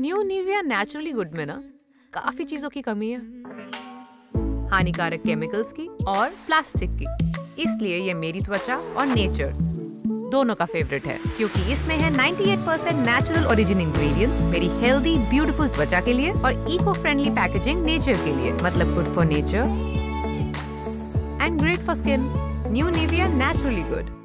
New Nivea naturally good में ना, काफ़ी चीज़ों की कमी है। हानिकारक केमिकल्स की और प्लास्टिक की। इसलिए ये मेरी त्वचा और नेचर दोनों का फेवरेट है, क्योंकि इसमें है 98% नेचुरल ओरिजिन इंग्रेडिएंट्स मेरी हेल्दी ब्यूटीफुल त्वचा के लिए और इको फ्रेंडली पैकेजिंग नेचर के लिए मतलब good for nature and great for skin new Nivea naturally good